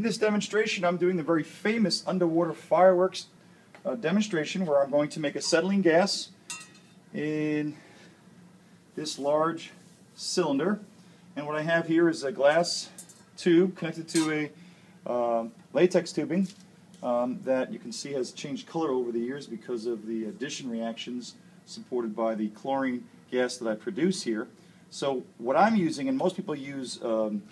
In this demonstration, I'm doing the very famous underwater fireworks uh, demonstration where I'm going to make acetylene gas in this large cylinder. And what I have here is a glass tube connected to a um, latex tubing um, that you can see has changed color over the years because of the addition reactions supported by the chlorine gas that I produce here. So what I'm using, and most people use um,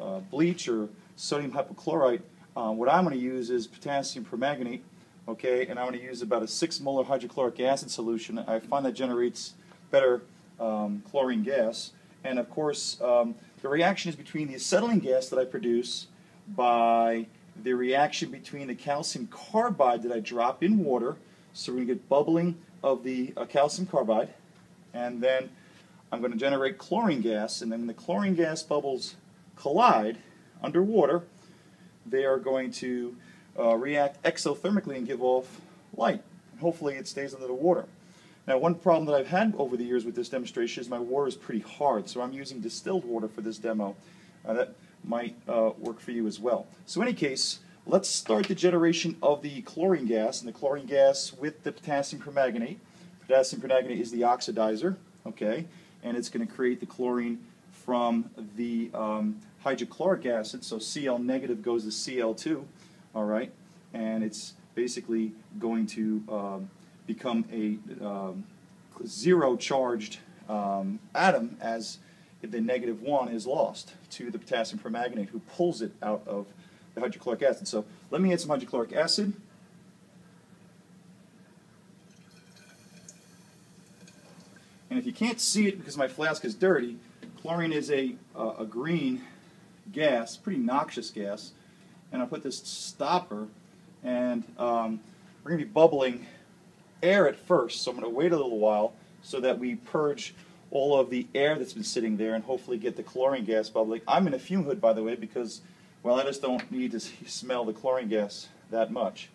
uh, bleach or sodium hypochlorite. Uh, what I'm going to use is potassium permanganate, okay, and I'm going to use about a 6 molar hydrochloric acid solution. I find that generates better um, chlorine gas. And of course, um, the reaction is between the acetylene gas that I produce by the reaction between the calcium carbide that I drop in water. So we're going to get bubbling of the uh, calcium carbide, and then I'm going to generate chlorine gas, and then the chlorine gas bubbles collide underwater, they are going to uh, react exothermically and give off light. And hopefully it stays under the water. Now one problem that I've had over the years with this demonstration is my water is pretty hard, so I'm using distilled water for this demo. Uh, that might uh, work for you as well. So in any case, let's start the generation of the chlorine gas, and the chlorine gas with the potassium permanganate. Potassium permanganate is the oxidizer, okay, and it's going to create the chlorine from the um, hydrochloric acid, so Cl negative goes to Cl2, all right, and it's basically going to um, become a um, zero charged um, atom as the negative one is lost to the potassium permanganate who pulls it out of the hydrochloric acid. So let me add some hydrochloric acid. And if you can't see it because my flask is dirty, chlorine is a, uh, a green gas, pretty noxious gas. And I'll put this stopper, and um, we're going to be bubbling air at first. So I'm going to wait a little while so that we purge all of the air that's been sitting there and hopefully get the chlorine gas bubbling. I'm in a fume hood, by the way, because, well, I just don't need to smell the chlorine gas that much.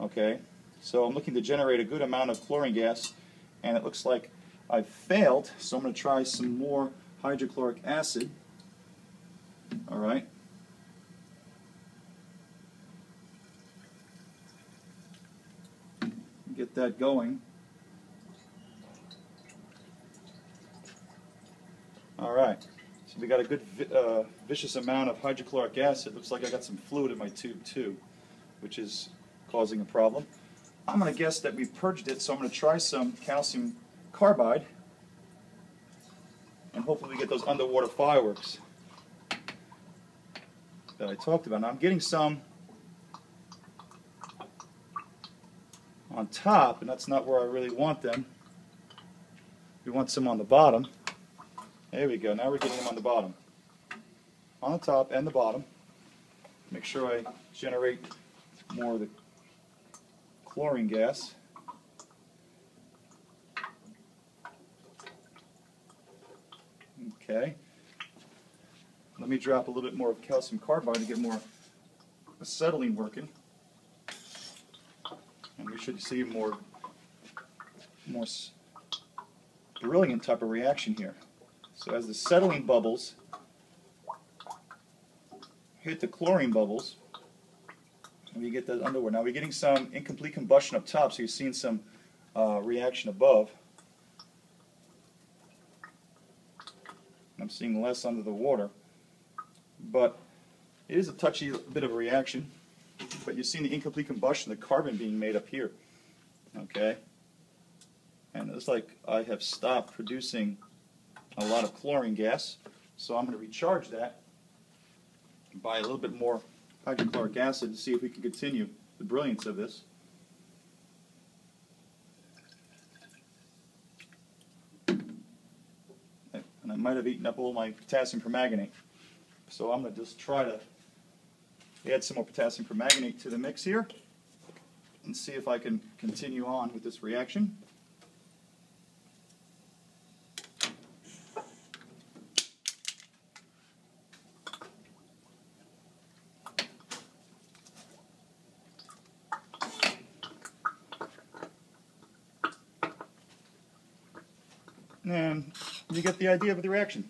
Okay, so I'm looking to generate a good amount of chlorine gas, and it looks like I've failed, so I'm going to try some more hydrochloric acid. All right. Get that going. All right. So we got a good uh, vicious amount of hydrochloric acid. Looks like I got some fluid in my tube too, which is causing a problem. I'm going to guess that we purged it, so I'm going to try some calcium carbide and hopefully we get those underwater fireworks that I talked about. Now I'm getting some on top, and that's not where I really want them. We want some on the bottom. There we go. Now we're getting them on the bottom. On the top and the bottom. Make sure I generate more of the chlorine gas. Okay. Let me drop a little bit more of calcium carbide to get more acetylene working. And we should see more, more brilliant type of reaction here. So as the acetylene bubbles hit the chlorine bubbles, we get that underwater. Now we're getting some incomplete combustion up top, so you're seeing some uh, reaction above. I'm seeing less under the water. But it is a touchy bit of a reaction. But you're seeing the incomplete combustion, the carbon being made up here. Okay? And it's like I have stopped producing a lot of chlorine gas. So I'm going to recharge that by a little bit more hydrochloric acid to see if we can continue the brilliance of this. I might have eaten up all my potassium permanganate. So I'm going to just try to add some more potassium permanganate to the mix here and see if I can continue on with this reaction. And you get the idea of the reaction.